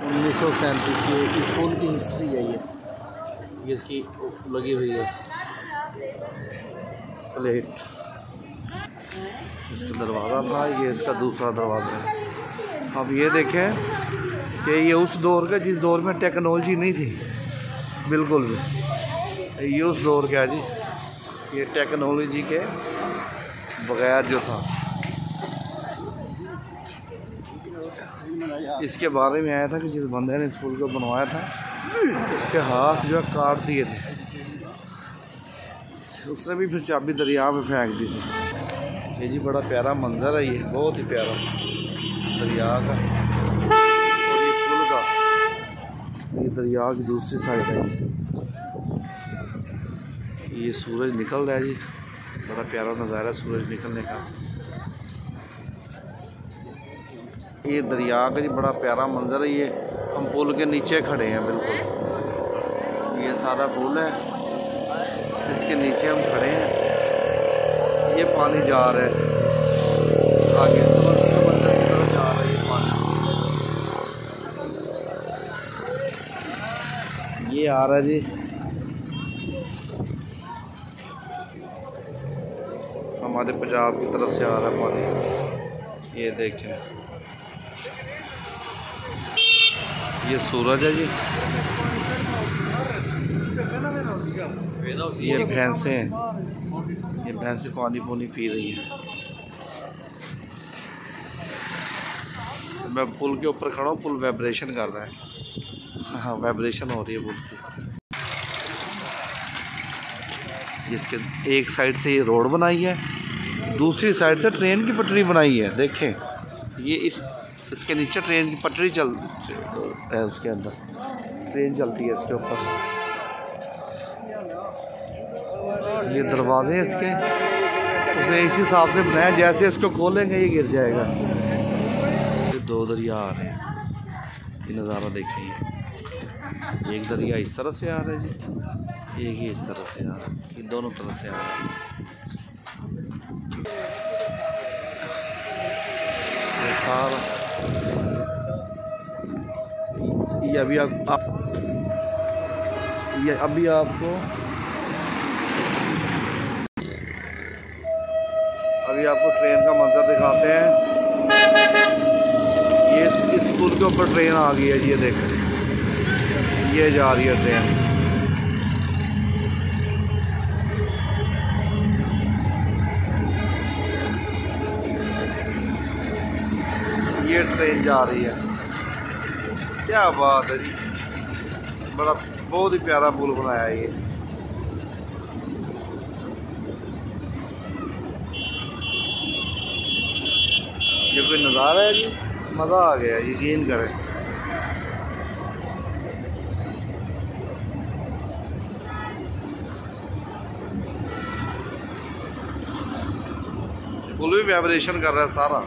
उन्नीस सौ सैंतीस की स्कूल की हिस्ट्री है ये इसकी लगी हुई है। प्लेट इसका दरवाज़ा था, ये इसका दूसरा दरवाज़ा है। अब ये देखें कि ये उस दौर का, जिस दौर में टेक्नोलॉजी नहीं थी, बिल्कुल भी। ये उस दौर का जी, ये टेक्नोलॉजी के बगैर जो था। इसके बारे में आया था कि जिस बंदे ने स्कूल को बनवाया था, उसके हाथ जो है काट दिए थे। उसने भी फिर चाबी दरिया में फेंक दी थी। ये जी बड़ा प्यारा मंजर है, ये बहुत ही प्यारा दरिया का। और ये पुल का, ये दरिया की दूसरी साइड है। ये सूरज निकल रहा है जी। बड़ा प्यारा नज़ारा सूरज निकलने का। ये दरिया का जी बड़ा प्यारा मंजर है, ये हम पुल के नीचे खड़े हैं, बिल्कुल। ये सारा पुल है, इसके नीचे हम खड़े हैं। ये पानी जा रहा है। आगे समंदर की तरफ़ जा रहा है ये पानी। ये आ रहा है जी। हमारे पंजाब की तरफ़ से आ रहा है पानी। ये देखें। ये सूरज है जी। ये भैंसें हैं। ये भैंसें पानी पुनी पी रही हैं। मैं पुल के ऊपर खड़ा हूँ, पुल वाइब्रेशन कर रहा है। हाँ वाइब्रेशन हो रही है पुल की। इसके एक साइड से ये रोड बनाई है, दूसरी साइड से ट्रेन की पटरी बनाई है, देखें। ये इस इसके नीचे ट्रेन की पटरी चल है उसके अंदर। ट्रेन चलती है इसके ऊपर। ये दरवाजे हैं इसके। उसने इसी हिसाब से बनाया, जैसे इसको खोलेंगे ये गिर जाएगा। ये दो दरिया आ रहे हैं। ये नज़ारा देखें ये एक दरिया इस तरह से आ रहा है जी। एक ही इस तरह से आ रहा है। ये दोनों तरह से आ रहा है ये सारा ये अभी आप, आप ये अभी आपको अभी आपको ट्रेन का मंजर दिखाते हैं। ये इस पुल के ऊपर ट्रेन आ गई है ये देखें। ये जा रही है ट्रेन ये ट्रेन जा रही है। क्या बात है जी बड़ा बहुत ही प्यारा पुल बनाया ये ये कोई नज़ारा है जी मज़ा आ गया यकीन करें पुल भी वाइब्रेशन कर रहा है सारा